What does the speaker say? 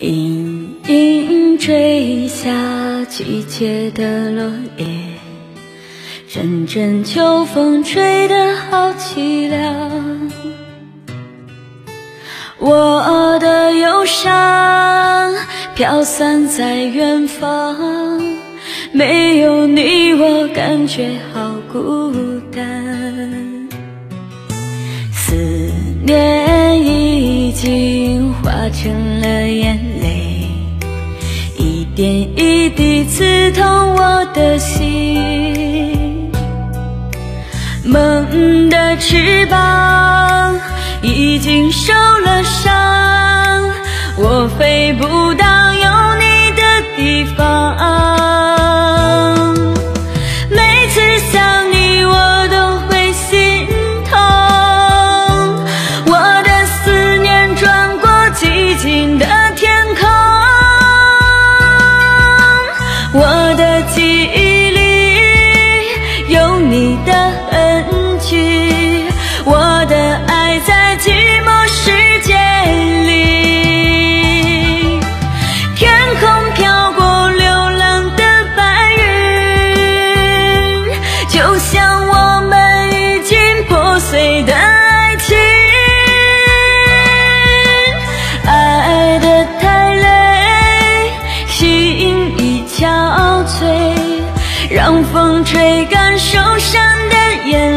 隐隐坠下季节的落叶，阵阵秋风吹得好凄凉。我的忧伤飘散在远方，没有你我感觉好孤单。思念经化成了眼泪，一点一滴刺痛我的心。梦的翅膀寂静的天空，我的记忆里有你的痕迹，我的爱在寂寞世界里。天空飘过流浪的白云，就像我们已经破碎的让风吹干受伤的眼